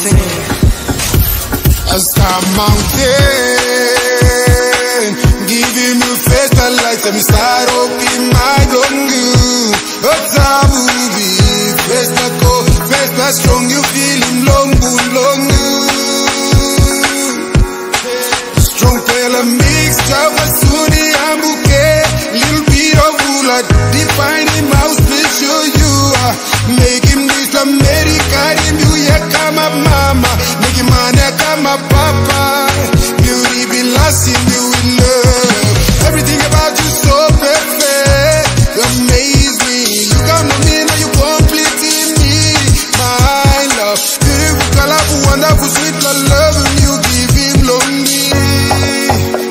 singing. Asta mountain, giving me face the light, and start opening my lungu. What's up, movie? Face the go, face the strong, you feeling long, long. Strong fella mixture, was soon ambuke. Little bit of hula, define him how kama mama, nikimane my papa. Beauty be lost in you in love. Everything about you so perfect. You amaze me. You got to me, now you complete me. My love, beautiful, colorful, wonderful, sweet love, love you give him lonely.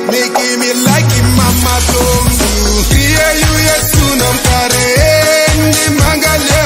Making me like him, mama, don't you? Yeah, you, yes, soon I'm carrying the mangalia.